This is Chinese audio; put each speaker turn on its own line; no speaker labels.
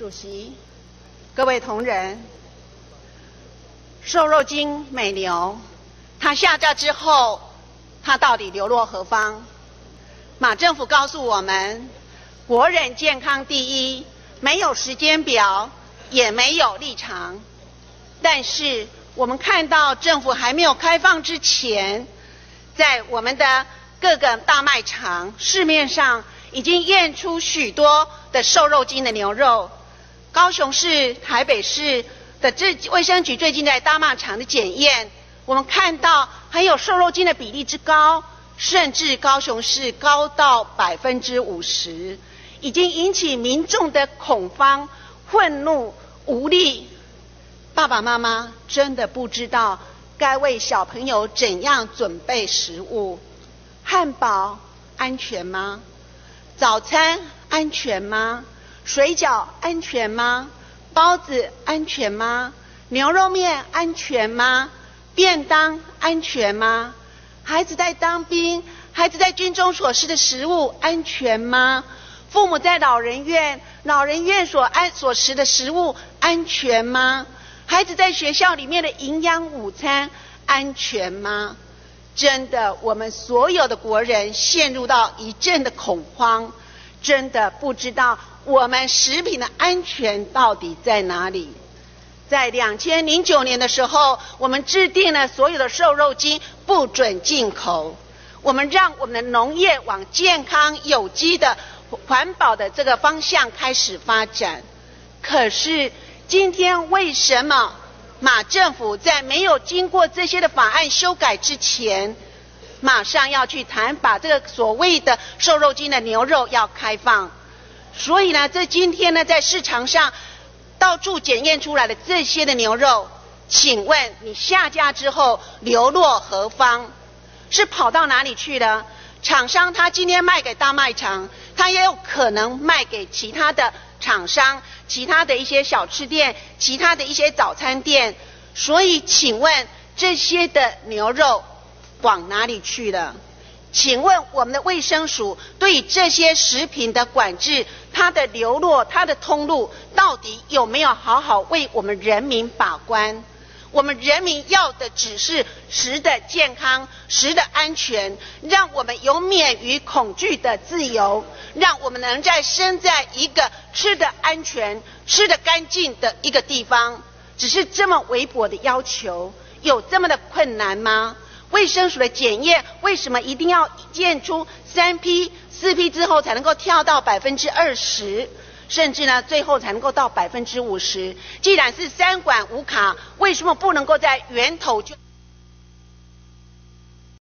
主席，各位同仁，瘦肉精美牛，它下架之后，它到底流落何方？马政府告诉我们，国人健康第一，没有时间表，也没有立场。但是我们看到政府还没有开放之前，在我们的各个大卖场市面上已经验出许多的瘦肉精的牛肉。高雄市、台北市的这卫生局最近在大卖场的检验，我们看到含有瘦肉精的比例之高，甚至高雄市高到百分之五十，已经引起民众的恐慌、愤怒、无力。爸爸妈妈真的不知道该为小朋友怎样准备食物。汉堡安全吗？早餐安全吗？水饺安全吗？包子安全吗？牛肉面安全吗？便当安全吗？孩子在当兵，孩子在军中所吃的食物安全吗？父母在老人院，老人院所安所食的食物安全吗？孩子在学校里面的营养午餐安全吗？真的，我们所有的国人陷入到一阵的恐慌，真的不知道我们食品的安全到底在哪里。在两千零九年的时候，我们制定了所有的瘦肉精不准进口，我们让我们的农业往健康、有机的、环保的这个方向开始发展。可是。今天为什么马政府在没有经过这些的法案修改之前，马上要去谈把这个所谓的瘦肉精的牛肉要开放？所以呢，在今天呢，在市场上到处检验出来的这些的牛肉，请问你下架之后流落何方？是跑到哪里去了？厂商他今天卖给大卖场，他也有可能卖给其他的。厂商、其他的一些小吃店、其他的一些早餐店，所以请问这些的牛肉往哪里去了？请问我们的卫生署对这些食品的管制，它的流落、它的通路，到底有没有好好为我们人民把关？我们人民要的只是食的健康、食的安全，让我们有免于恐惧的自由，让我们能在生在一个吃的安全、吃的干净的一个地方。只是这么微薄的要求，有这么的困难吗？卫生署的检验为什么一定要验出三批、四批之后才能够跳到百分之二十？甚至呢，最后才能够到百分之五十。既然是三管五卡，为什么不能够在源头就？